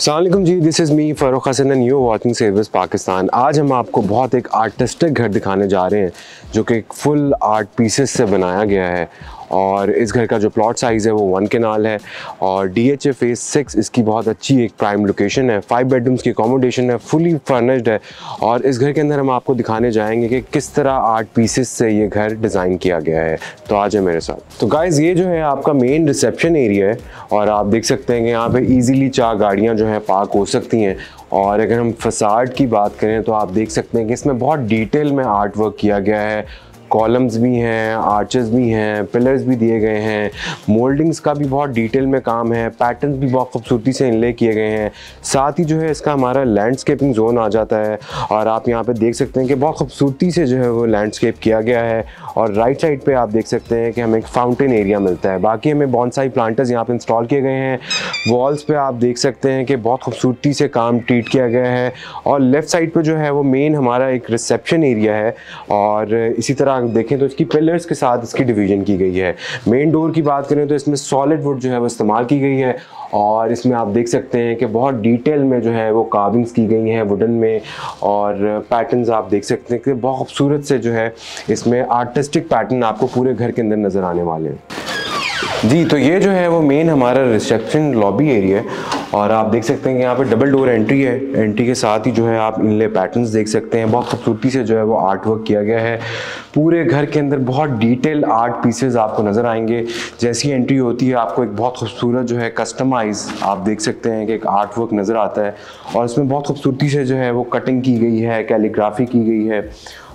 सलामकुम जी this is me Farooq Hasan and you watching service Pakistan आज हम आपको बहुत एक आर्टिस्टिक घर दिखाने जा रहे हैं। जो कि एक फुल आर्ट पीसेस से बनाया गया है। और इस घर का जो प्लॉट साइज़ है वो वन केनाल है। और D H A phase six इसकी बहुत अच्छी एक प्राइम लोकेशन है। फाइव बेडरूम्स की अकोमोडेशन है फुली फर्निश्ड है। और इस घर के अंदर हम आपको दिखाने जाएँगे कि किस तरह आर्ट पीसेस से ये घर डिज़ाइन किया गया है। तो आज है मेरे साथ। तो गाइज़ ये जो है आपका मेन रिसेप्शन एरिया है। और आप देख सकते हैं कि यहाँ पे इजीली चार गाड़ियाँ जो है पार्क हो सकती हैं। और अगर हम फसाड की बात करें तो आप देख सकते हैं कि इसमें बहुत डिटेल में आर्ट वर्क किया गया है। कॉलम्स भी हैं आर्चेस भी हैं पिलर्स भी दिए गए हैं। मोल्डिंग्स का भी बहुत डिटेल में काम है पैटर्न भी बहुत खूबसूरती से इनले किए गए हैं। साथ ही जो है इसका हमारा लैंडस्केपिंग जोन आ जाता है और आप यहाँ पर देख सकते हैं कि बहुत खूबसूरती से जो है वो लैंडस्केप किया गया है और राइट साइड पर आप देख सकते हैं कि हमें एक फाउंटेन एरिया मिलता है। बाकी हमें बॉन्साई प्लांटर्स यहाँ पर इंस्टॉल किए गए हैं। वॉल्स पर आप देख सकते हैं कि बहुत खूबसूरती से काम ट्रीट किया गया है और लेफ़्ट साइड पर जो है वो मेन हमारा एक रिसेप्शन एरिया है और इसी तरह देखें तो इसकी पिलर्स के साथ इसकी डिवीज़न की गई है। मेन डोर की बात करें तो इसमें सॉलिड वुड जो है वो इस्तेमाल की गई है और इसमें आप देख सकते हैं कि बहुत डिटेल में जो है वो कार्विंग्स की गई हैं वुडन में और पैटर्न्स आप देख सकते हैं कि बहुत खूबसूरत से जो है इसमें आर्टिस्टिक पैटर्न आपको पूरे घर के अंदर नज़र आने वाले हैं। जी तो ये जो है वो मेन हमारा रिसेप्शन लॉबी एरिया है और आप देख सकते हैं कि यहाँ पे डबल डोर एंट्री है। एंट्री के साथ ही जो है आप इनले पैटर्न्स देख सकते हैं। बहुत खूबसूरती से जो है वो आर्ट वर्क किया गया है। पूरे घर के अंदर बहुत डिटेल आर्ट पीसेज आपको नज़र आएँगे। जैसी एंट्री होती है, आपको एक बहुत खूबसूरत जो है कस्टमाइज आप देख सकते हैं कि एक आर्ट वर्क नज़र आता है। और इसमें बहुत खूबसूरती से जो है वो कटिंग की गई है कैलीग्राफी की गई है।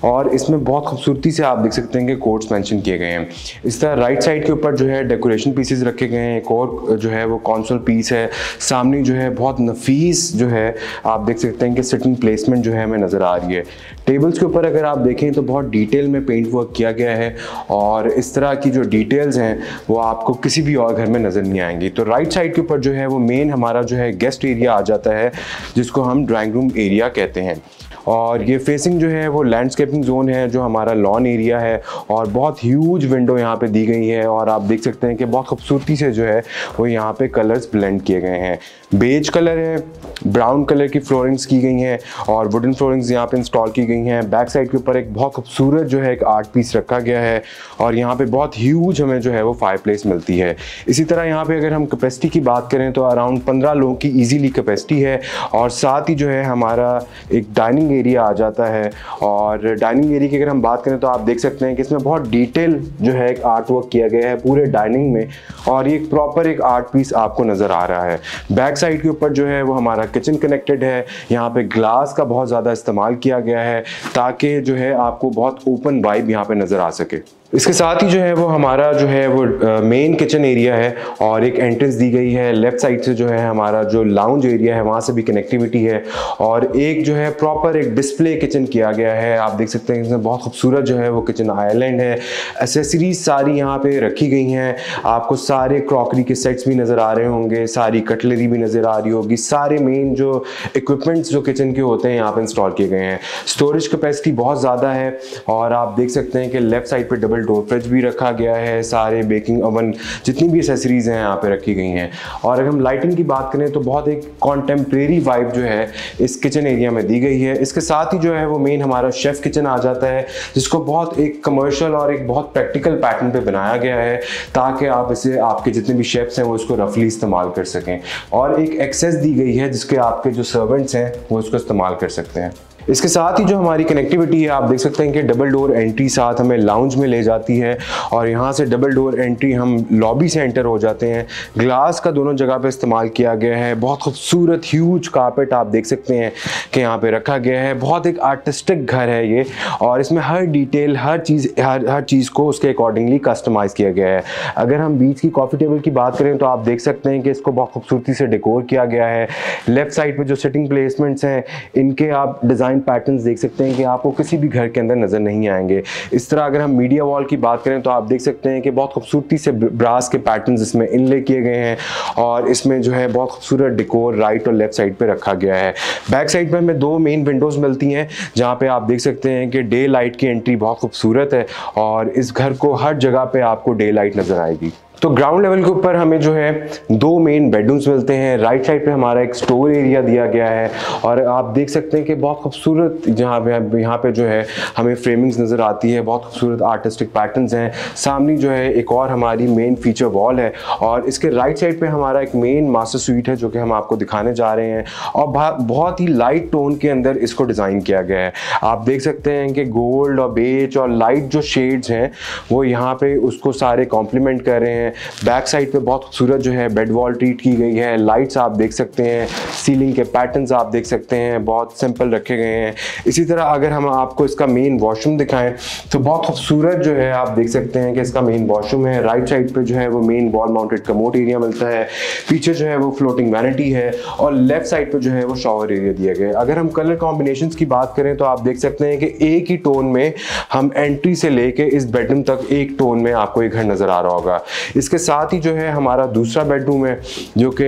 और इसमें बहुत खूबसूरती से आप देख सकते हैं कि कोड्स मेंशन किए गए हैं। इस तरह राइट साइड के ऊपर जो है डेकोरेशन पीसेस रखे गए हैं। एक और जो है वो कॉन्सोल पीस है। सामने जो है बहुत नफीस जो है, आप देख सकते हैं कि सिटिंग प्लेसमेंट जो है हमें नज़र आ रही है। टेबल्स के ऊपर अगर आप देखें तो बहुत डिटेल में पेंट वर्क किया गया है और इस तरह की जो डिटेल्स हैं, वो आपको किसी भी और घर में नज़र नहीं आएँगी। तो राइट साइड के ऊपर जो है, वो मेन हमारा जो है गेस्ट एरिया आ जाता है, जिसको हम ड्राइंग रूम एरिया कहते हैं। और ये फेसिंग जो है, वो लैंडस्केपिंग जोन है, जो हमारा लॉन एरिया है, और बहुत ह्यूज विंडो यहाँ पे दी गई है, और आप देख सकते हैं कि बहुत खूबसूरती से जो है, वो यहाँ पे कलर्स ब्लेंड किए गए हैं। बेज कलर है ब्राउन कलर की फ्लोरिंग्स की गई हैं, और वुडन फ्लोरिंग्स यहाँ पे इंस्टॉल की गई हैं। बैक साइड के ऊपर एक बहुत खूबसूरत जो है एक आर्ट पीस रखा गया है और यहाँ पे बहुत ह्यूज हमें जो है वो फायर प्लेस मिलती है। इसी तरह यहाँ पे अगर हम कैपेसिटी की बात करें तो अराउंड पंद्रह लोगों की ईजीली कैपेसिटी है और साथ ही जो है हमारा एक डाइनिंग एरिया आ जाता है। और डाइनिंग एरिया की अगर हम बात करें तो आप देख सकते हैं कि इसमें बहुत डिटेल जो है एक आर्ट वर्क किया गया है पूरे डाइनिंग में और ये प्रॉपर एक आर्ट पीस आपको नज़र आ रहा है। बैक साइड के ऊपर जो है वो हमारा किचन कनेक्टेड है। यहाँ पे ग्लास का बहुत ज़्यादा इस्तेमाल किया गया है ताकि जो है आपको बहुत ओपन वाइब यहाँ पे नज़र आ सके। इसके साथ ही जो है वो हमारा जो है वो मेन किचन एरिया है और एक एंट्रेंस दी गई है। लेफ़्ट साइड से जो है हमारा जो लाउंज एरिया है, वहाँ से भी कनेक्टिविटी है और एक जो है प्रॉपर एक डिस्प्ले किचन किया गया है। आप देख सकते हैं इसमें बहुत खूबसूरत जो है वो किचन आइलैंड है। एसेसरीज सारी यहाँ पे रखी गई हैं। आपको सारे क्रॉकरी के सेट्स भी नज़र आ रहे होंगे, सारी कटलरी भी नज़र आ रही होगी, सारे मेन जो इक्विपमेंट्स जो किचन के होते हैं यहाँ पे इंस्टॉल किए गए हैं। स्टोरेज कैपेसिटी बहुत ज़्यादा है और आप देख सकते हैं कि लेफ़्ट साइड पर डबल डोर फ्रिज भी रखा गया है, सारे बेकिंग ओवन जितनी भी एसेसरीज हैं यहाँ पे रखी गई हैं। और अगर हम लाइटिंग की बात करें तो बहुत एक कॉन्टेम्प्रेरी वाइब जो है इस किचन एरिया में दी गई है। इसके साथ ही जो है वो मेन हमारा शेफ किचन आ जाता है, जिसको बहुत एक कमर्शल और एक बहुत प्रैक्टिकल पैटर्न पर बनाया गया है, ताकि आप इसे, आपके जितने भी शेफ्स हैं वो इसको रफली इस्तेमाल कर सकें। और एक एक्सेस दी गई है, जिसके आपके जो सर्वेंट्स हैं वो इसको इस्तेमाल कर सकते हैं। इसके साथ ही जो हमारी कनेक्टिविटी है, आप देख सकते हैं कि डबल डोर एंट्री साथ हमें लाउंज में ले जाती है और यहाँ से डबल डोर एंट्री हम लॉबी से एंटर हो जाते हैं। ग्लास का दोनों जगह पे इस्तेमाल किया गया है। बहुत खूबसूरत ह्यूज कारपेट आप देख सकते हैं कि यहाँ पे रखा गया है। बहुत एक आर्टिस्टिक घर है ये और इसमें हर डिटेल हर चीज़, हर हर चीज़ को उसके अकॉर्डिंगली कस्टमाइज़ किया गया है। अगर हम बीच की कॉफ़ी टेबल की बात करें तो आप देख सकते हैं कि इसको बहुत खूबसूरती से डेकोर किया गया है। लेफ़्ट साइड पर जो सिटिंग प्लेसमेंट्स हैं, इनके आप डिज़ाइन डिज़ाइन पैटर्न्स देख सकते हैं कि आपको किसी भी घर के अंदर नज़र नहीं आएँगे। इस तरह अगर हम मीडिया वॉल की बात करें तो आप देख सकते हैं कि बहुत खूबसूरती से ब्रास के पैटर्न्स इसमें इनले किए गए हैं और इसमें जो है बहुत खूबसूरत डिकोर राइट और लेफ़्ट साइड पर रखा गया है। बैक साइड पर हमें दो मेन विंडोज़ मिलती हैं, जहाँ पर आप देख सकते हैं कि डे लाइट की एंट्री बहुत खूबसूरत है और इस घर को हर जगह पर आपको डे लाइट नज़र आएगी। तो ग्राउंड लेवल के ऊपर हमें जो है दो मेन बेडरूम्स मिलते हैं। राइट साइड पे हमारा एक स्टोर एरिया दिया गया है और आप देख सकते हैं कि बहुत खूबसूरत जहाँ पे यहाँ पे जो है हमें फ्रेमिंग्स नज़र आती है। बहुत खूबसूरत आर्टिस्टिक पैटर्न्स हैं। सामने जो है एक और हमारी मेन फीचर वॉल है और इसके राइट साइड पर हमारा एक मेन मास्टर स्वीट है जो कि हम आपको दिखाने जा रहे हैं और बहुत ही लाइट टोन के अंदर इसको डिज़ाइन किया गया है। आप देख सकते हैं कि गोल्ड और बेच और लाइट जो शेड्स हैं, वो यहाँ पर उसको सारे कॉम्प्लीमेंट कर रहे हैं। हैं। बैक साइड पे बहुत खूबसूरत जो है बेड वॉल ट्रीट की गई है। लाइट्स आप देख सकते हैं। सीलिंग के पैटर्न्स आप देख सकते हैं। बहुत सिंपल रखे गए हैं। इसी तरह अगर हम आपको इसका मेन वॉशरूम दिखाएँ तो बहुत खूबसूरत जो है आप देख सकते हैं कि इसका मेन वॉशरूम है। राइट साइड पे जो है वो main wall mounted commode area मिलता है। पीछे जो है वो फ्लोटिंग वैनिटी है और लेफ़्ट साइड पे जो है वो शॉवर एरिया दिया गया है। अगर हम कलर कॉम्बिनेशन की बात करें तो आप देख सकते हैं कि एक ही टोन में हम एंट्री से लेके इस बेडरूम तक एक टोन में आपको एक घर नज़र आ रहा होगा। इसके साथ ही जो है हमारा दूसरा बेडरूम है, जो कि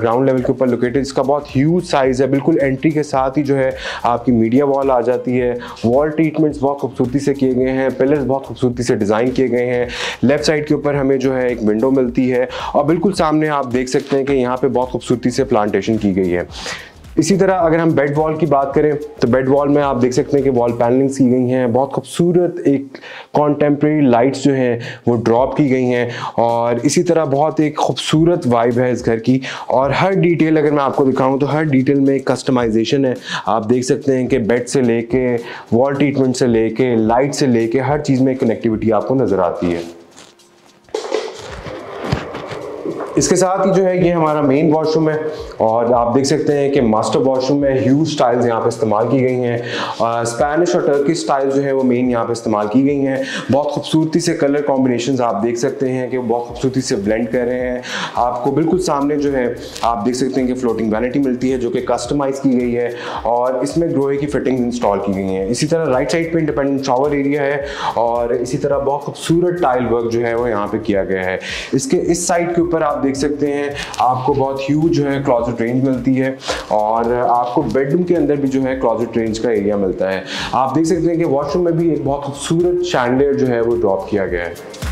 ग्राउंड लेवल के ऊपर लोकेटेड इसका बहुत ह्यूज साइज़ है। बिल्कुल एंट्री के साथ ही जो है आपकी मीडिया वॉल आ जाती है। वॉल ट्रीटमेंट्स बहुत खूबसूरती से किए गए हैं। पिलर्स बहुत खूबसूरती से डिज़ाइन किए गए हैं। लेफ़्ट साइड के ऊपर हमें जो है एक विंडो मिलती है। और बिल्कुल सामने आप देख सकते हैं कि यहाँ पे बहुत खूबसूरती से प्लांटेशन की गई है। इसी तरह अगर हम बेड वॉल की बात करें तो बेड वॉल में आप देख सकते हैं कि वॉल पैनलिंग्स की गई हैं। बहुत खूबसूरत एक कॉन्टेम्प्रेरी लाइट्स जो हैं, वो ड्रॉप की गई हैं और इसी तरह बहुत एक खूबसूरत वाइब है इस घर की। और हर डिटेल अगर मैं आपको दिखाऊँ तो हर डिटेल में कस्टमाइजेशन है। आप देख सकते हैं कि बेड से लेके वॉल ट्रीटमेंट से लेके लाइट से लेके हर चीज़ में कनेक्टिविटी आपको नज़र आती है। इसके साथ ही जो है, ये हमारा मेन वॉशरूम है और आप देख सकते हैं कि मास्टर वॉशरूम में ह्यूज स्टाइल्स यहाँ पे इस्तेमाल की गई हैं। स्पेनिश और टर्की स्टाइल जो है, वो मेन यहाँ पे इस्तेमाल की गई हैं। बहुत खूबसूरती से कलर कॉम्बिनेशन आप देख सकते हैं कि बहुत खूबसूरती से ब्लेंड कर रहे हैं। आपको बिल्कुल सामने जो है, आप देख सकते हैं कि फ्लोटिंग वैनिटी मिलती है, जो कि कस्टमाइज की गई है और इसमें ग्रोहे की फिटिंग इंस्टॉल की गई है। इसी तरह राइट साइड पर इंडिपेंडेंट शॉवर एरिया है और इसी तरह बहुत खूबसूरत टाइल वर्क जो है, वो यहाँ पे किया गया है। इसके इस साइड के ऊपर आप देख सकते हैं। आपको बहुत ह्यूज जो है क्लॉजेट रेंज मिलती है और आपको बेडरूम के अंदर भी जो है क्लॉजेट रेंज का एरिया मिलता है। आप देख सकते हैं कि वॉशरूम में भी एक बहुत खूबसूरत शैंडलेर जो है वो ड्रॉप किया गया है।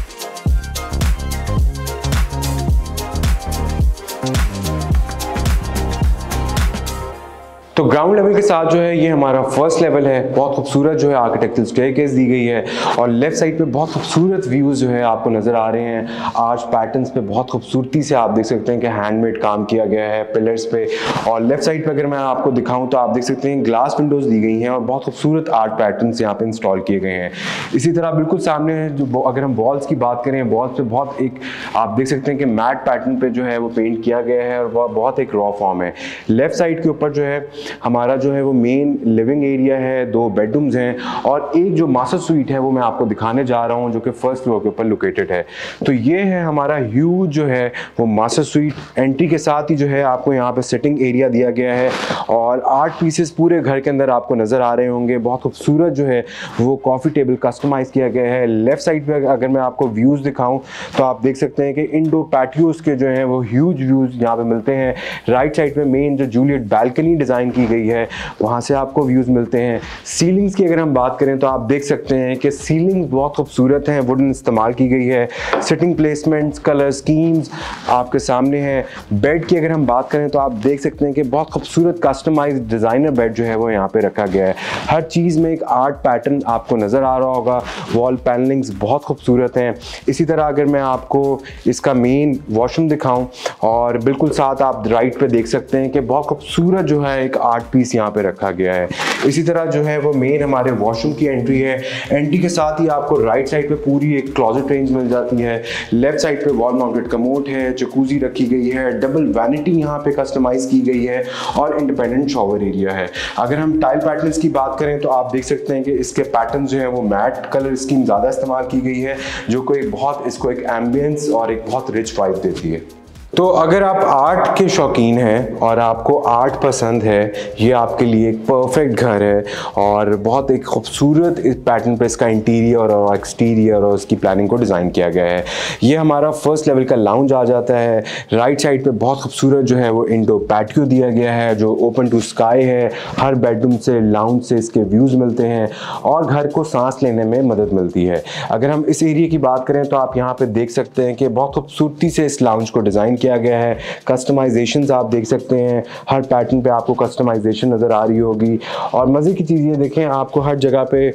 तो ग्राउंड लेवल के साथ जो है, ये हमारा फ़र्स्ट लेवल है, बहुत खूबसूरत जो है आर्किटेक्चर स्टेयरकेस दी गई है और लेफ़्ट साइड पे बहुत खूबसूरत व्यूज़ जो है आपको नज़र आ रहे हैं। आर्च पैटर्न्स पे बहुत खूबसूरती से आप देख सकते हैं कि हैंडमेड काम किया गया है पिलर्स पे और लेफ़्ट साइड पे अगर मैं आपको दिखाऊँ तो आप देख सकते हैं ग्लास विंडोज़ दी गई हैं और बहुत खूबसूरत आर्ट पैटर्न यहाँ पे इंस्टॉल किए गए हैं। इसी तरह बिल्कुल सामने जो अगर हम बॉल्स की बात करें बॉल्स पे बहुत एक आप देख सकते हैं कि मैट पैटर्न पे जो है वो पेंट किया गया है और बहुत एक रॉ फॉर्म है। लेफ़्ट साइड के ऊपर जो है हमारा जो है वो मेन लिविंग एरिया है, दो बेडरूम्स हैं और एक जो मास्टर स्वीट है वो मैं आपको दिखाने जा रहा हूँ जो कि फ़र्स्ट फ्लोर के ऊपर लोकेटेड है। तो ये है हमारा ह्यूज जो है वो मास्टर स्वीट एंट्री के साथ ही जो है आपको यहाँ पे सिटिंग एरिया दिया गया है और आठ पीसेस पूरे घर के अंदर आपको नज़र आ रहे होंगे। बहुत खूबसूरत जो है वो कॉफ़ी टेबल कस्टमाइज़ किया गया है। लेफ़्ट साइड पर अगर मैं आपको व्यूज़ दिखाऊँ तो आप देख सकते हैं कि इंडो पैटियोज के जो हैं वो ह्यूज व्यूज़ यहाँ पे मिलते हैं। राइट साइड पे मेन जो जूलियट बैल्कनी डिज़ाइन की गई है, वहाँ से आपको व्यूज़ मिलते हैं। सीलिंग्स की अगर हम बात करें तो आप देख सकते हैं कि सीलिंग बहुत खूबसूरत हैं वुडन इस्तेमाल की गई है। सिटिंग प्लेसमेंट्स कलर स्कीम्स आपके सामने हैं। बेड की अगर हम बात करें तो आप देख सकते हैं कि बहुत खूबसूरत कस्टमाइज डिज़ाइनर बेड जो है वो यहाँ पर रखा गया है। हर चीज़ में एक आर्ट पैटर्न आपको नज़र आ रहा होगा। वॉल पैनलिंग्स बहुत खूबसूरत हैं। इसी तरह अगर मैं आपको इसका मेन वॉशरूम दिखाऊँ और बिल्कुल साथ आप राइट पे देख सकते हैं कि बहुत खूबसूरत जो है एक आर्ट पीस यहाँ पे रखा गया है। इसी तरह जो है वो मेन हमारे वॉशरूम की एंट्री है। एंट्री के साथ ही आपको राइट साइड पे पूरी एक क्लॉजेट रेंज मिल जाती है। लेफ़्ट साइड पे वॉल माउंटेड कमोट है चकूजी रखी गई है डबल वैनिटी यहाँ पे कस्टमाइज की गई है और इंडिपेंडेंट शॉवर एरिया है। अगर हम टाइल पैटर्न की बात करें तो आप देख सकते हैं कि इसके पैटर्न जो है वो मैट कलर स्कीम ज़्यादा इस्तेमाल की गई है, जो कोई बहुत इसको एक एम्बियंस और एक बहुत रिच वाइफ देती है। तो अगर आप आर्ट के शौकीन हैं और आपको आर्ट पसंद है, ये आपके लिए एक परफेक्ट घर है और बहुत एक खूबसूरत इस पैटर्न पर इसका इंटीरियर और एक्सटीरियर और उसकी प्लानिंग को डिज़ाइन किया गया है। ये हमारा फ़र्स्ट लेवल का लाउंज आ जाता है। राइट साइड पे बहुत खूबसूरत जो है वो इंडो पैटियो दिया गया है, जो ओपन टू स्काई है। हर बेडरूम से लाउंज से इसके व्यूज़ मिलते हैं और घर को सांस लेने में मदद मिलती है। अगर हम इस एरिए की बात करें तो आप यहाँ पर देख सकते हैं कि बहुत खूबसूरती से इस लाउंज को डिज़ाइन किया गया है। कस्टमाइजेशन आप देख सकते हैं। हर पैटर्न पे आपको कस्टमाइजेशन नज़र आ रही होगी। और मज़े की चीज़ ये देखें, आपको हर जगह पे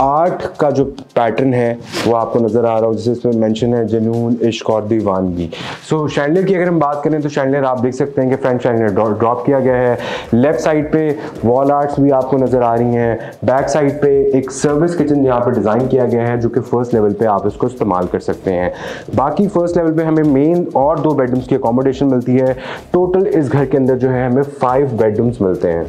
आर्ट का जो पैटर्न है वो आपको नज़र आ रहा हो जैसे इसमें मेंशन है जनून इश्क और दीवानगी सो so, शैंडलर की अगर हम बात करें तो शैंडलर आप देख सकते हैं कि फ्रंट शैंडलर ड्रॉप किया गया है। लेफ़्ट साइड पे वॉल आर्ट्स भी आपको नज़र आ रही हैं। बैक साइड पे एक सर्विस किचन यहाँ पर डिज़ाइन किया गया है जो कि फ़र्स्ट लेवल पे आप इसको इस्तेमाल कर सकते हैं। बाकी फ़र्स्ट लेवल पे हमें मेन और दो बेडरूम्स की अकोमोडेशन मिलती है। टोटल इस घर के अंदर जो है हमें फाइव बेडरूम्स मिलते हैं।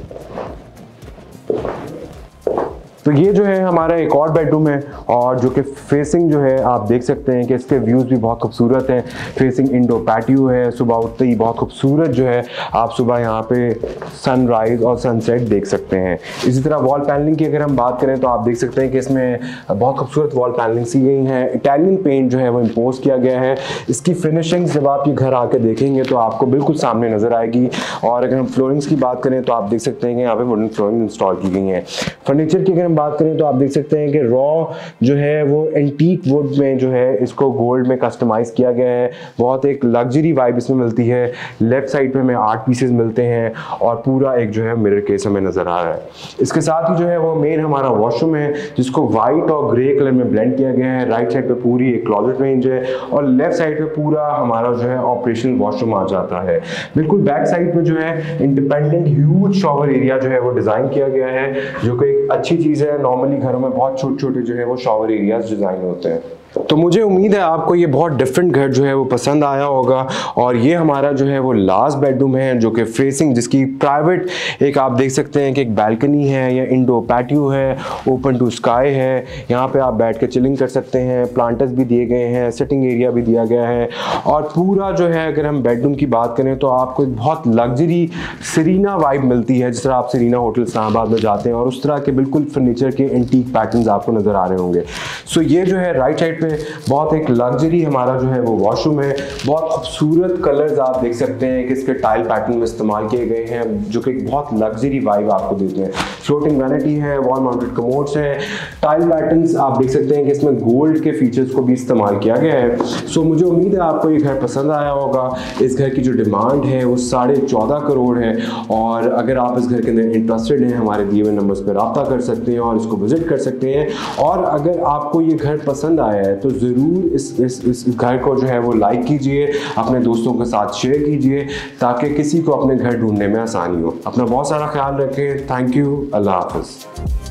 तो ये जो है हमारा एक और बेडरूम है और जो कि फेसिंग जो है, आप देख सकते हैं कि इसके व्यूज़ भी बहुत खूबसूरत हैं। फेसिंग इंडो पैटियो है, सुबह उठते ही बहुत खूबसूरत जो है, आप सुबह यहाँ पे सनराइज़ और सनसेट देख सकते हैं। इसी तरह वॉल पैनलिंग की अगर हम बात करें तो आप देख सकते हैं कि इसमें बहुत खूबसूरत वॉल पैनलिंग सी गई हैं। इटालियन पेंट जो है वो इम्पोज किया गया है। इसकी फिनिशिंग जब आप ये घर आके देखेंगे तो आपको बिल्कुल सामने नज़र आएगी। और अगर हम फ्लोरिंग्स की बात करें तो आप देख सकते हैं कि यहाँ पे वुडन फ्लोरिंग इंस्टॉल की गई है। फर्नीचर की अगर हम बात करें तो आप देख सकते हैं कि रॉ जो है वो एंटीक वुड में जो है इसको गोल्ड में कस्टमाइज किया गया है। बहुत एक लग्जरी वाइब इसमें मिलती है। लेफ़्ट साइड पे हमें आर्ट पीसेस मिलते हैं और पूरा एक जो है मिरर केस हमें नज़र आ रहा है। इसके साथ ही जो है वो मेन हमारा वॉशरूम है, जिसको वाइट और ग्रे कलर में ब्लेंड किया गया है। राइट साइड पे पूरी एक क्लॉजेट रेंज है और लेफ़्ट साइड पे पूरा हमारा जो है ऑपरेशनल वॉशरूम आ जाता है। बिल्कुल बैक साइड पर जो है इंडिपेंडेंट ह्यूज शॉवर एरिया जो है वो डिज़ाइन किया गया है, जो कि एक अच्छी चीज़ है। नॉर्मली घरों में बहुत छोटे छोटे जो है वो शॉवर एरियाज़ डिज़ाइन होते हैं। तो मुझे उम्मीद है आपको ये बहुत डिफरेंट घर जो है वो पसंद आया होगा और ये हमारा जो है वो लास्ट बेडरूम है जो कि फेसिंग जिसकी प्राइवेट एक आप देख सकते हैं कि एक बैल्कनी है, या इंडो पैटियो है ओपन टू स्काई है। यहाँ पे आप बैठ के चिलिंग कर सकते हैं प्लांटर्स भी दिए गए हैं सिटिंग एरिया भी दिया गया है। और पूरा जो है अगर हम बेडरूम की बात करें तो आपको एक बहुत लग्जरी सरीना वाइब मिलती है, जिस तरह आप सरीना होटल इस्लामाबाद में जाते हैं और उस तरह के बिल्कुल फर्नीचर के एंटीक पैटर्न आपको नज़र आ रहे होंगे। सो ये जो है राइट साइड पे बहुत एक लग्जरी हमारा जो है वो वॉशरूम है। बहुत खूबसूरत कलर्स आप देख सकते हैं कि इसके टाइल पैटर्न में इस्तेमाल किए गए हैं, जो कि बहुत लग्जरी वाइब आपको देते हैं। फ्लोटिंग वैनिटी है वॉल माउंटेड कमोड्स हैं। टाइल पैटर्न आप देख सकते हैं कि इसमें गोल्ड के फीचर्स को भी इस्तेमाल किया गया है। सो मुझे उम्मीद है आपको ये घर पसंद आया होगा। इस घर की जो डिमांड है, वो साढ़े चौदह करोड़ है। और अगर आप इस घर के अंदर इंटरेस्टेड हैं, हमारे दिए हुए नंबर्स पर रब्ता कर सकते हैं और इसको विज़िट कर सकते हैं। और अगर आपको ये घर पसंद आया है तो ज़रूर इस इस इस घर को जो है वो लाइक कीजिए, अपने दोस्तों के साथ शेयर कीजिए, ताकि किसी को अपने घर ढूँढने में आसानी हो। अपना बहुत सारा ख्याल रखें। Thank you Allah half